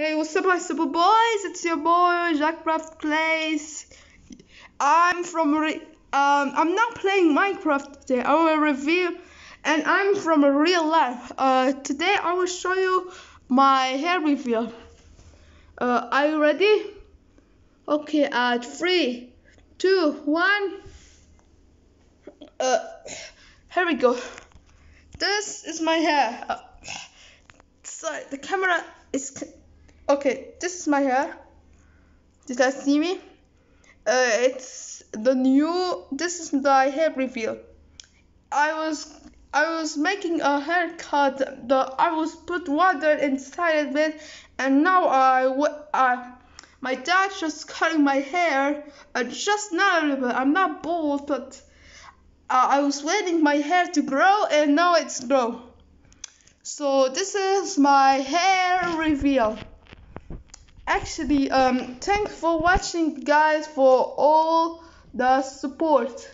Hey, what's up, my super boys? It's your boy Jackcraft Plays. I'm from um, I'm not playing Minecraft today. I will review, and I'm from a real life. Uh, today I will show you my hair reveal. Uh, are you ready? Okay, at three, two, one. Uh, here we go. This is my hair. Uh, sorry, the camera is. Okay, this is my hair. Did I see me? Uh, it's the new. This is my hair reveal. I was I was making a haircut. The I was put water inside of it, and now I I my dad just cutting my hair. Uh, just not a little. I'm not bald, but uh, I was waiting my hair to grow, and now it's grow. So this is my hair reveal actually um thanks for watching guys for all the support